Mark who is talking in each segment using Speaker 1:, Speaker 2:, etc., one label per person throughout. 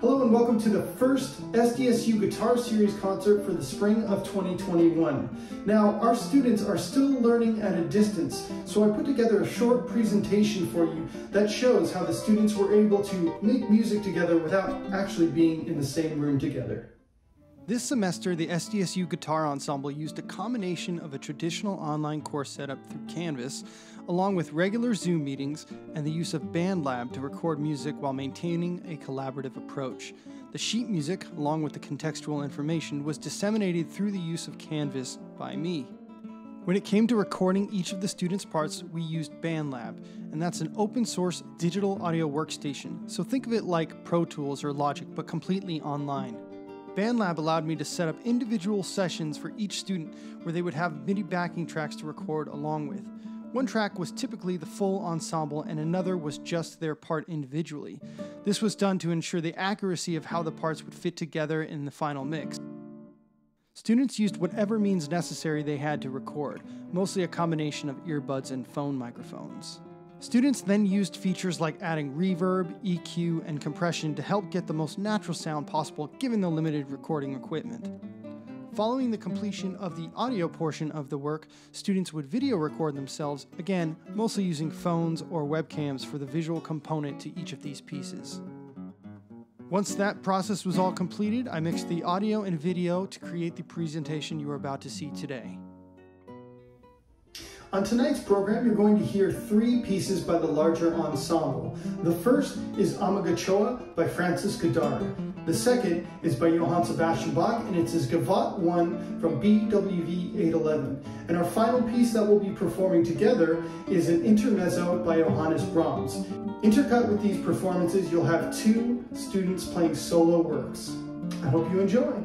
Speaker 1: Hello and welcome to the first SDSU Guitar Series concert for the spring of 2021. Now, our students are still learning at a distance, so I put together a short presentation for you that shows how the students were able to make music together without actually being in the same room together. This semester, the SDSU Guitar Ensemble used a combination of a traditional online course setup through Canvas, along with regular Zoom meetings and the use of BandLab to record music while maintaining a collaborative approach. The sheet music, along with the contextual information, was disseminated through the use of Canvas by me. When it came to recording each of the students' parts, we used BandLab, and that's an open source digital audio workstation, so think of it like Pro Tools or Logic, but completely online. BandLab allowed me to set up individual sessions for each student where they would have MIDI backing tracks to record along with. One track was typically the full ensemble and another was just their part individually. This was done to ensure the accuracy of how the parts would fit together in the final mix. Students used whatever means necessary they had to record, mostly a combination of earbuds and phone microphones. Students then used features like adding reverb, EQ, and compression to help get the most natural sound possible given the limited recording equipment. Following the completion of the audio portion of the work, students would video record themselves, again, mostly using phones or webcams for the visual component to each of these pieces. Once that process was all completed, I mixed the audio and video to create the presentation you are about to see today. On tonight's program, you're going to hear three pieces by the larger ensemble. The first is Ama Gochoa by Francis Goudard. The second is by Johann Sebastian Bach, and it's his Gavotte 1 from BWV 811. And our final piece that we'll be performing together is an intermezzo by Johannes Brahms. Intercut with these performances, you'll have two students playing solo works. I hope you enjoy.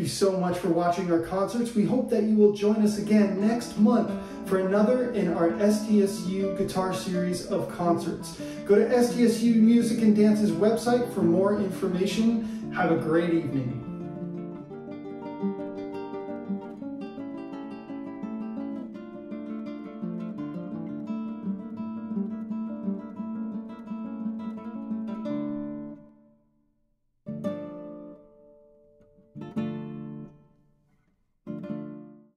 Speaker 1: You so much for watching our concerts. We hope that you will join us again next month for another in our SDSU guitar series of concerts. Go to SDSU Music and Dance's website for more information. Have a great evening.